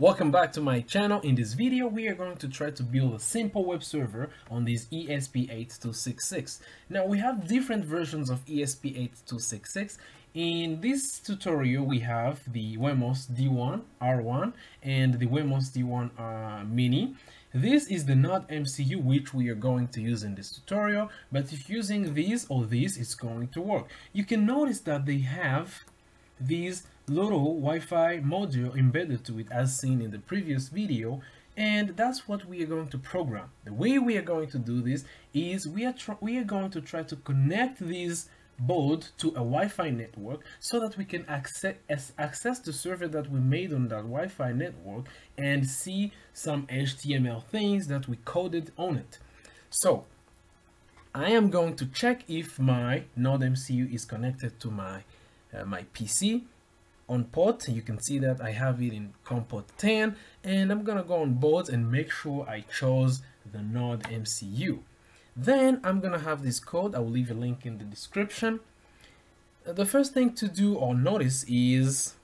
Welcome back to my channel. In this video, we are going to try to build a simple web server on this ESP8266. Now, we have different versions of ESP8266. In this tutorial, we have the Wemos D1 R1 and the Wemos D1 uh, Mini. This is the Node MCU which we are going to use in this tutorial, but if using this or this, it's going to work. You can notice that they have these little Wi-Fi module embedded to it as seen in the previous video and that's what we are going to program. The way we are going to do this is we are, we are going to try to connect these board to a Wi-Fi network so that we can access, access the server that we made on that Wi-Fi network and see some HTML things that we coded on it. So I am going to check if my Node MCU is connected to my uh, my PC on port. You can see that I have it in COM port 10 and I'm gonna go on board and make sure I chose the Node MCU then I'm gonna have this code. I will leave a link in the description. Uh, the first thing to do or notice is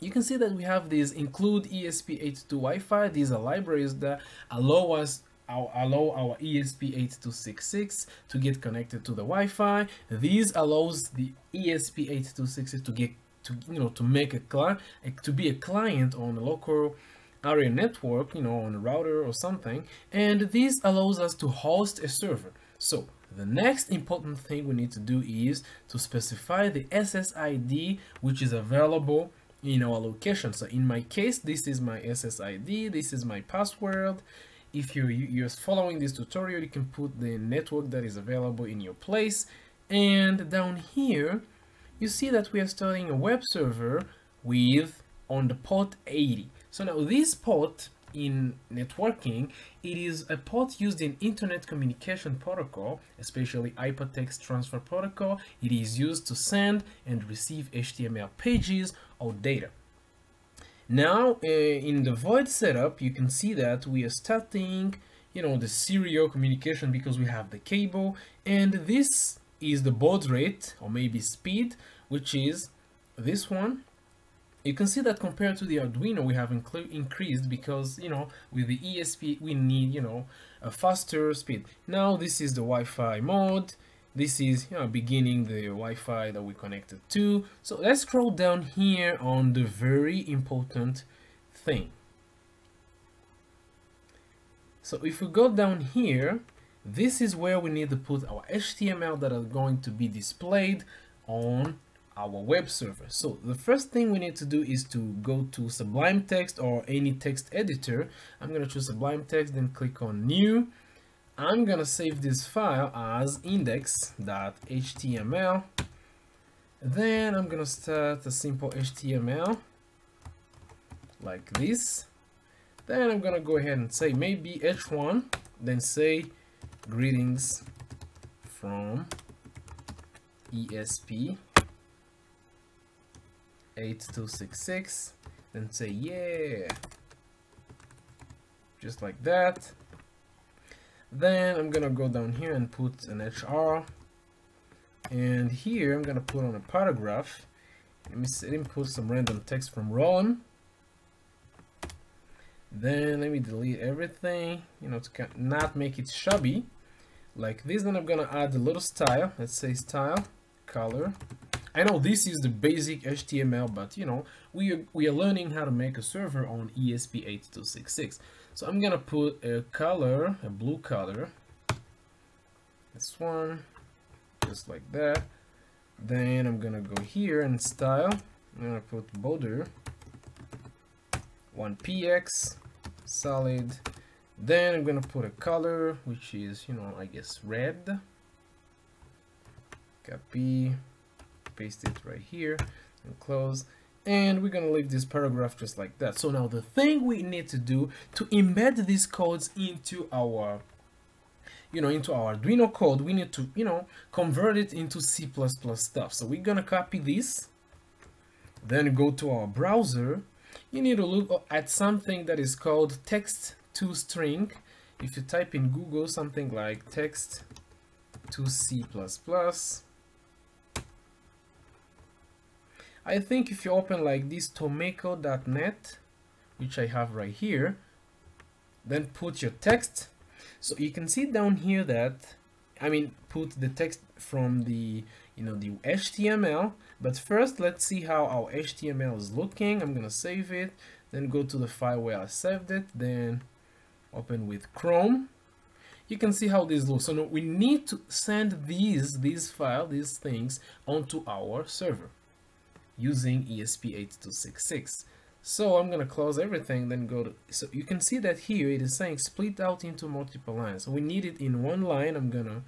you can see that we have these include ESP82 Wi-Fi. These are libraries that allow us our, allow our ESP8266 to get connected to the Wi-Fi. These allows the ESP8266 to get to you know to make a client to be a client on a local area network you know on a router or something and this allows us to host a server. So the next important thing we need to do is to specify the SSID which is available in our location. So in my case this is my SSID this is my password. If you're, you're following this tutorial you can put the network that is available in your place. And down here you see that we are starting a web server with on the port 80. So now this port in networking, it is a port used in internet communication protocol, especially hypertext transfer protocol. It is used to send and receive HTML pages or data. Now, uh, in the void setup, you can see that we are starting, you know, the serial communication because we have the cable and this is the baud rate or maybe speed which is this one. You can see that compared to the Arduino we have increased because you know with the ESP we need you know a faster speed. Now this is the Wi-Fi mode. This is you know beginning the Wi-Fi that we connected to. So let's scroll down here on the very important thing. So if we go down here this is where we need to put our HTML that are going to be displayed on our web server. So the first thing we need to do is to go to Sublime Text or any text editor. I'm going to choose Sublime Text, then click on New. I'm going to save this file as index.html. Then I'm going to start a simple HTML like this. Then I'm going to go ahead and say maybe h1, then say greetings from ESP 8266 then say yeah just like that. Then I'm gonna go down here and put an HR and here I'm gonna put on a paragraph. Let me, let me put some random text from lorem. Then let me delete everything you know to not make it shabby like this then I'm gonna add a little style. Let's say style color. I know this is the basic HTML but you know we are, we are learning how to make a server on ESP8266 so I'm gonna put a color a blue color. This one just like that. Then I'm gonna go here and style. I'm gonna put border. 1px solid then I'm gonna put a color which is you know I guess red. Copy paste it right here and close. And we're gonna leave this paragraph just like that. So now the thing we need to do to embed these codes into our you know into our Arduino code we need to you know convert it into C++ stuff. So we're gonna copy this then go to our browser. You need to look at something that is called text to string. If you type in Google something like text to C++ I think if you open like this tomeko.net which I have right here then put your text. So you can see down here that I mean put the text from the you know the HTML but first let's see how our HTML is looking. I'm gonna save it then go to the file where I saved it then open with Chrome you can see how this looks so now we need to send these these file these things onto our server using ESP8266 so I'm gonna close everything, then go to, so you can see that here it is saying split out into multiple lines. So we need it in one line, I'm gonna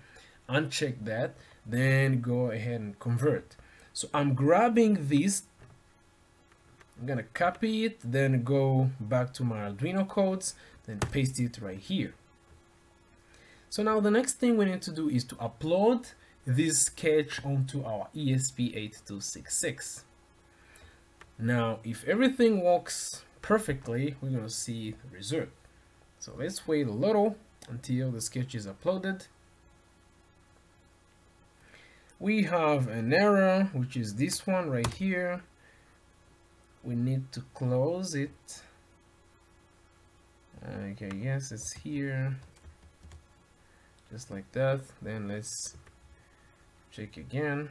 uncheck that, then go ahead and convert. So I'm grabbing this, I'm gonna copy it, then go back to my Arduino codes, then paste it right here. So now the next thing we need to do is to upload this sketch onto our ESP8266. Now, if everything works perfectly, we're to see the result. So let's wait a little until the sketch is uploaded. We have an error, which is this one right here. We need to close it. Okay, yes, it's here. Just like that. Then let's check again.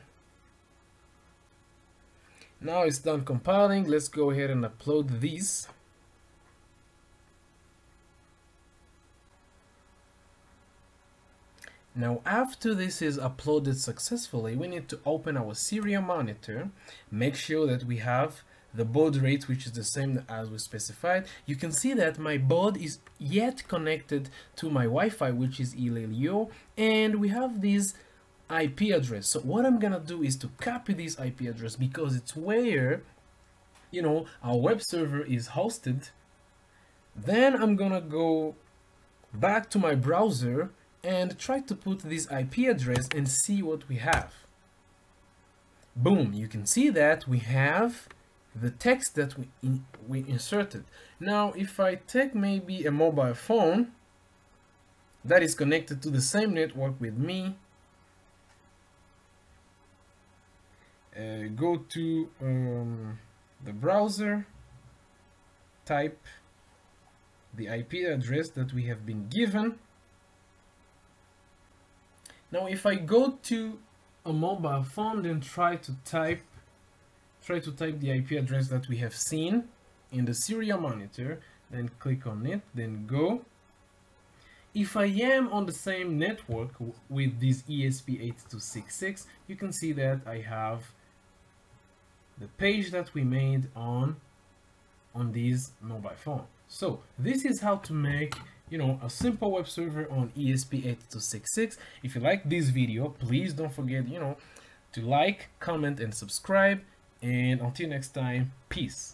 Now it's done compiling. Let's go ahead and upload these. Now after this is uploaded successfully, we need to open our serial monitor, make sure that we have the baud rate which is the same as we specified. You can see that my baud is yet connected to my Wi-Fi which is Ilelio and we have this IP address. So what I'm gonna do is to copy this IP address because it's where you know our web server is hosted. Then I'm gonna go back to my browser and try to put this IP address and see what we have. Boom, you can see that we have the text that we, in, we inserted. Now, if I take maybe a mobile phone that is connected to the same network with me, uh, go to um, the browser type the IP address that we have been given now if I go to a mobile phone then try to type try to type the IP address that we have seen in the serial monitor then click on it then go if I am on the same network with this ESP8266 you can see that I have the page that we made on on this mobile phone. So this is how to make you know a simple web server on ESP8266. If you like this video, please don't forget you know to like, comment and subscribe and until next time, peace.